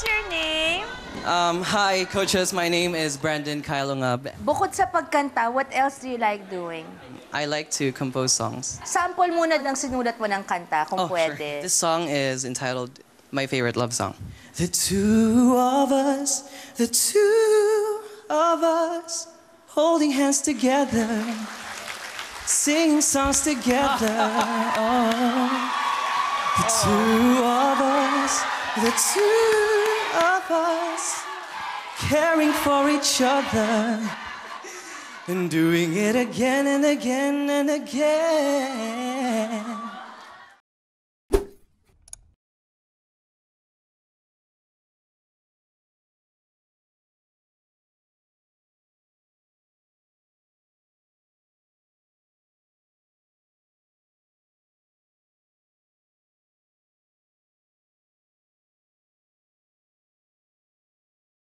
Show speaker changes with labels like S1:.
S1: What's your name?
S2: Um, hi, coaches. My name is Brandon Kailungab.
S1: Bukod sa pagkanta, what else do you like doing?
S2: I like to compose songs.
S1: Sample muna ng sinulat mo ng kanta, kung
S2: Oh, sure.
S1: pwede.
S2: This song is entitled My Favorite Love Song. The two of us, the two of us, holding hands together, singing songs together. Oh, the two of us, the two of us, caring for each other. And doing it again and again and again.